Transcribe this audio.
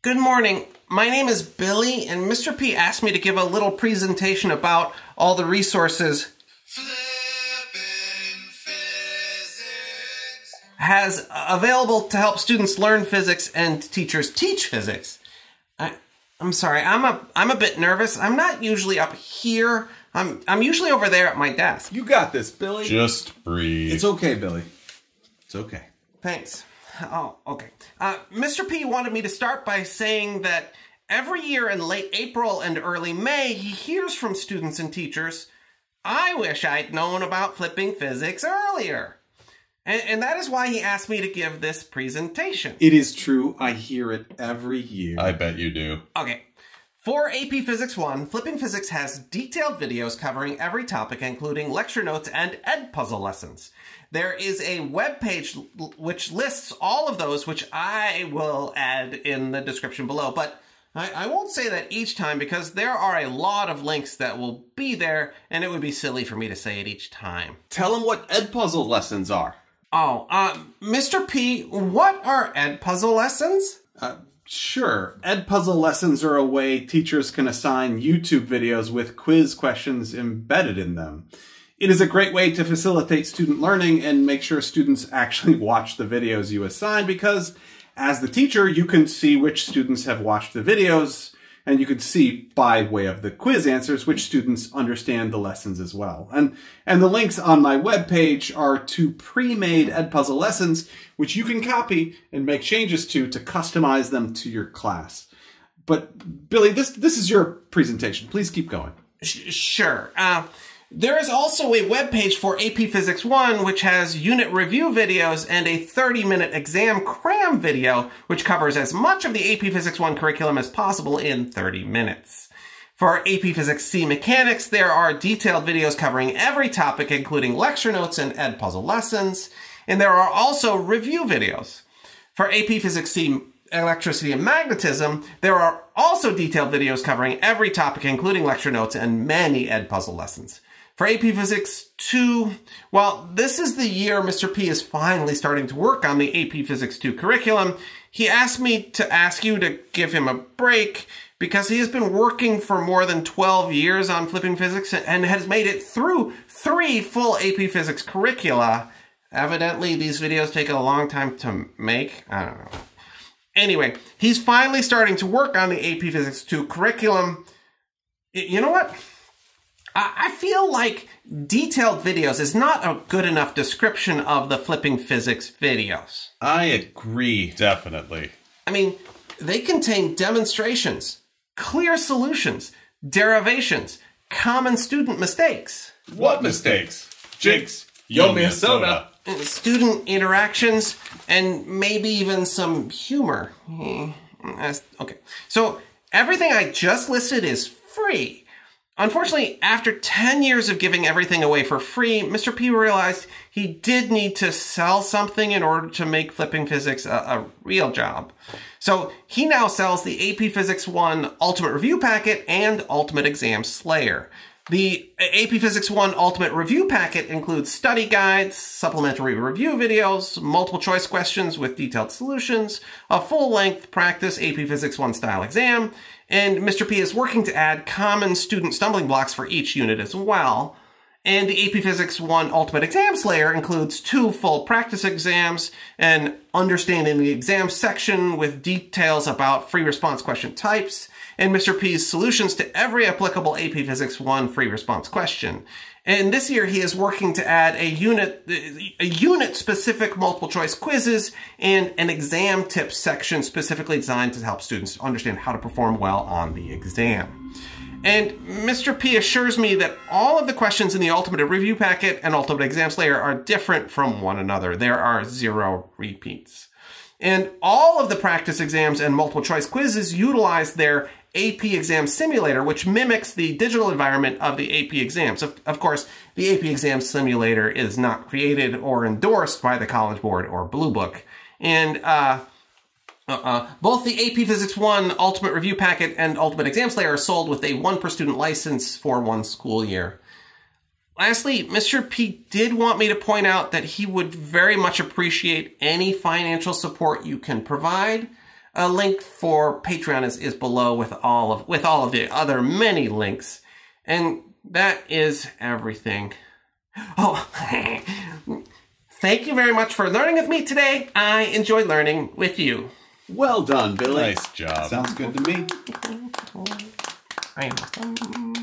Good morning. My name is Billy, and Mr. P asked me to give a little presentation about all the resources has available to help students learn physics and teachers teach physics. I, I'm sorry, I'm a I'm a bit nervous. I'm not usually up here. I'm I'm usually over there at my desk. You got this, Billy. Just breathe. It's okay, Billy. It's okay. Thanks. Oh, okay. Uh, Mr. P wanted me to start by saying that every year in late April and early May, he hears from students and teachers, I wish I'd known about flipping physics earlier. And, and that is why he asked me to give this presentation. It is true. I hear it every year. I bet you do. Okay. For AP Physics 1, Flipping Physics has detailed videos covering every topic, including lecture notes and Edpuzzle lessons. There is a web page which lists all of those, which I will add in the description below. But I, I won't say that each time because there are a lot of links that will be there, and it would be silly for me to say it each time. Tell them what Edpuzzle lessons are. Oh, uh, Mr. P, what are Edpuzzle lessons? Uh, sure. Edpuzzle lessons are a way teachers can assign YouTube videos with quiz questions embedded in them. It is a great way to facilitate student learning and make sure students actually watch the videos you assign because as the teacher, you can see which students have watched the videos and you can see by way of the quiz answers which students understand the lessons as well. And, and the links on my webpage are to pre-made Edpuzzle lessons, which you can copy and make changes to to customize them to your class. But Billy, this, this is your presentation. Please keep going. Sure. Uh, there is also a webpage for AP Physics 1 which has unit review videos and a 30-minute exam cram video which covers as much of the AP Physics 1 curriculum as possible in 30 minutes. For AP Physics C Mechanics, there are detailed videos covering every topic including lecture notes and Edpuzzle lessons, and there are also review videos. For AP Physics C electricity and magnetism, there are also detailed videos covering every topic including lecture notes and many Edpuzzle lessons. For AP Physics 2, well, this is the year Mr. P is finally starting to work on the AP Physics 2 curriculum. He asked me to ask you to give him a break because he has been working for more than 12 years on flipping physics and has made it through three full AP Physics curricula. Evidently, these videos take a long time to make. I don't know. Anyway, he's finally starting to work on the AP Physics 2 curriculum. You know what? I feel like detailed videos is not a good enough description of the flipping physics videos. I agree, definitely. I mean, they contain demonstrations, clear solutions, derivations, common student mistakes. What mistakes? Jinx, yo me a soda. Student interactions, and maybe even some humor. Eh, eh, okay, so everything I just listed is free. Unfortunately, after 10 years of giving everything away for free, Mr. P realized he did need to sell something in order to make flipping physics a, a, real job. So he now sells the AP Physics 1 Ultimate Review Packet and Ultimate Exam Slayer. The AP Physics 1 Ultimate Review Packet includes study guides, supplementary review videos, multiple choice questions with detailed solutions, a full-length practice AP Physics 1 style exam, and Mr. P is working to add common student stumbling blocks for each unit as well. And the AP Physics 1 Ultimate Exam Slayer includes two full practice exams, an understanding the exam section with details about free response question types, and Mr. P's solutions to every applicable AP Physics 1 free response question. And this year he is working to add a unit, a unit specific multiple choice quizzes and an exam tips section specifically designed to help students understand how to perform well on the exam. And Mr. P assures me that all of the questions in the Ultimate Review Packet and Ultimate Exam Slayer are different from one another. There are zero repeats. And all of the practice exams and multiple choice quizzes utilize their AP exam simulator, which mimics the digital environment of the AP exams. Of, of, course, the AP exam simulator is not created or endorsed by the College Board or Bluebook. And uh, uh both the AP Physics 1 Ultimate Review Packet and Ultimate Exam Slayer are sold with a one per student license for one school year. Lastly, Mr. P did want me to point out that he would very much appreciate any financial support you can provide. a link for Patreon is, is below with all of with all of the other many links. And that is everything. Oh, thank you very much for learning with me today. I enjoyed learning with you. Well done, Billy. Nice job. Sounds good to me. I am.